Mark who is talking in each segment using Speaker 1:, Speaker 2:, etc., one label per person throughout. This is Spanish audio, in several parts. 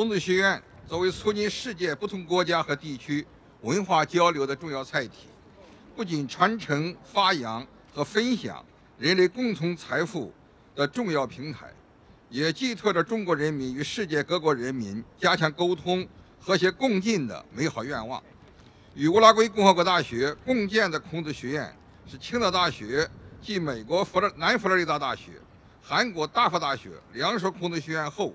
Speaker 1: 孔子学院作为促进世界不同国家和地区文化交流的重要载体，不仅传承、发扬和分享人类共同财富的重要平台，也寄托着中国人民与世界各国人民加强沟通、和谐共进的美好愿望。与乌拉圭共和国大学共建的孔子学院，是青岛大学继美国佛罗南佛罗里达大学、韩国大佛大学两所孔子学院后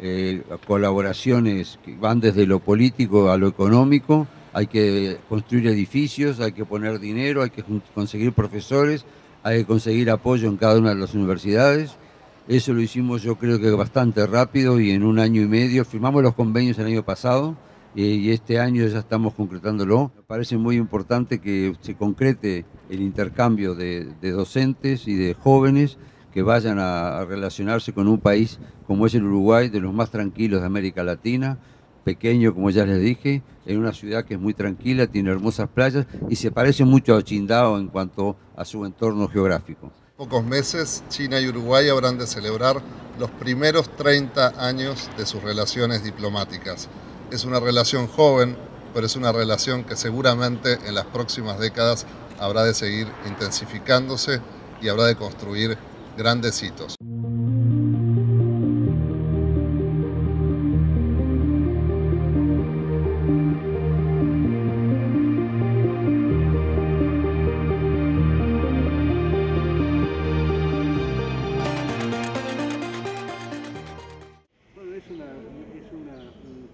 Speaker 2: eh, colaboraciones que van desde lo político a lo económico, hay que construir edificios, hay que poner dinero, hay que conseguir profesores, hay que conseguir apoyo en cada una de las universidades. Eso lo hicimos yo creo que bastante rápido y en un año y medio. Firmamos los convenios el año pasado y este año ya estamos concretándolo. Me parece muy importante que se concrete el intercambio de, docentes y de jóvenes que vayan a, relacionarse con un país como es el Uruguay, de los más tranquilos de América Latina, pequeño como ya les dije, en una ciudad que es muy tranquila, tiene hermosas playas y se parece mucho a Chindao en cuanto a su entorno geográfico.
Speaker 3: Pocos meses, China y Uruguay habrán de celebrar los primeros 30 años de sus relaciones diplomáticas. Es una relación joven, pero es una relación que seguramente en las próximas décadas habrá de seguir intensificándose y habrá de construir grandes hitos.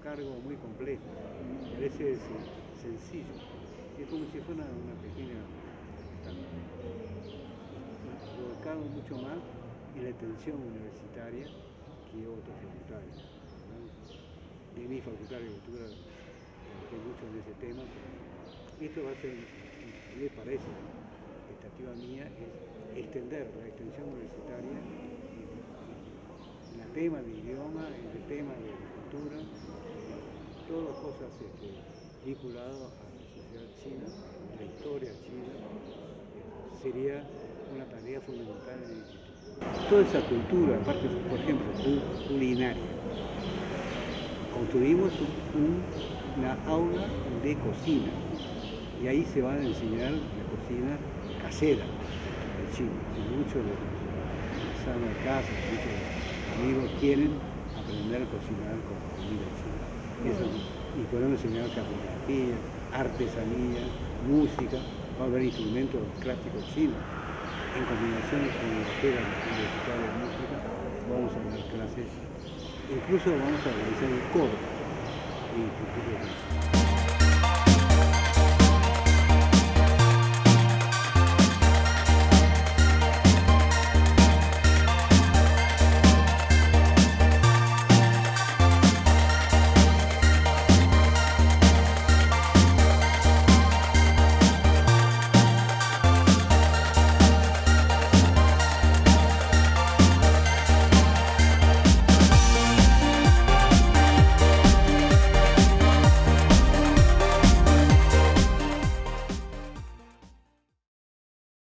Speaker 4: cargo muy complejo, parece sencillo, es como si fuera una pequeña mucho más en la atención universitaria que otras facultades. De mi facultad de agricultura trabajé mucho en ese tema, esto va a ser, me parece, la expectativa mía es extender la extensión universitaria en el tema del idioma, en el tema de cultura, todas cosas este, vinculadas a la sociedad china, la historia china, sería una tarea fundamental en el instituto. Toda esa cultura, aparte, por ejemplo, culinaria, construimos una aula de cocina y ahí se va a enseñar la cocina casera de China. muchos de los de casa, muchos amigos quieren aprender a cocinar con comida china y podemos enseñar cartografía, artesanía, música, va a haber instrumentos clásicos chinos. En combinación con la escuela universitaria de música, vamos a dar clases, incluso vamos a realizar el coro en el futuro.